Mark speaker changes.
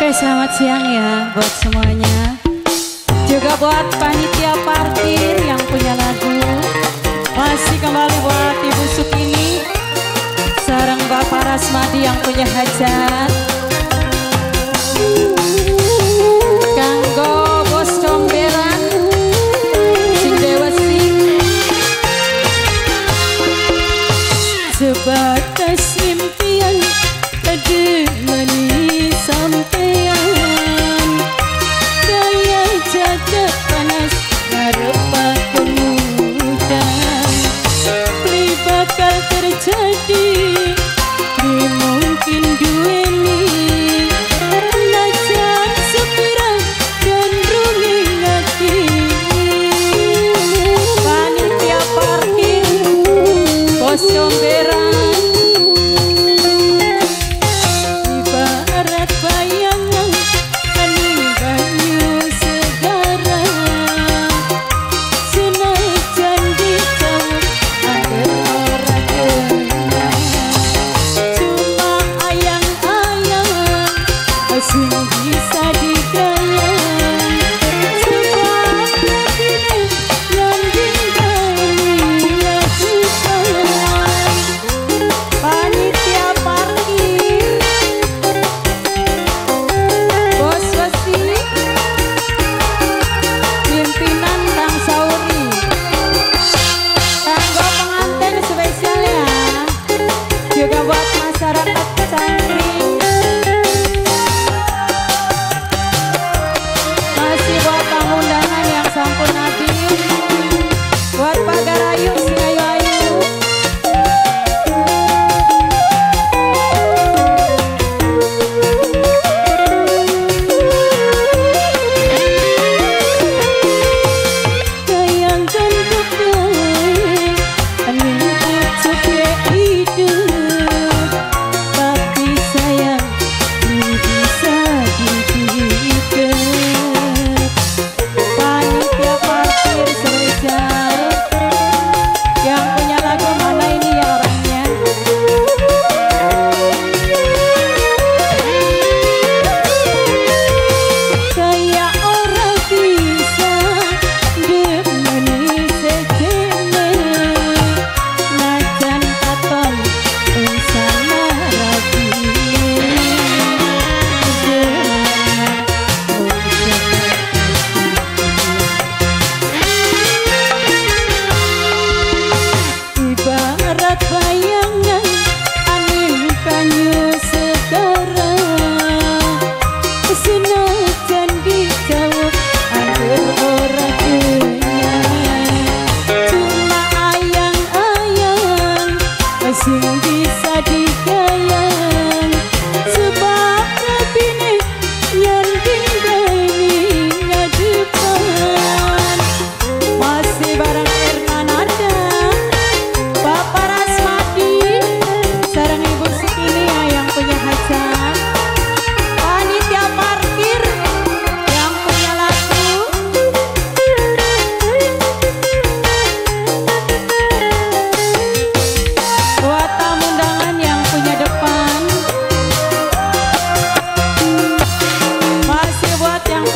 Speaker 1: Oke selamat siang ya buat semuanya. Juga buat panitia parkir yang punya lagu. Masih kembali buat Ibu Sukini. Sarang Bapak Rasmadi yang punya hajat.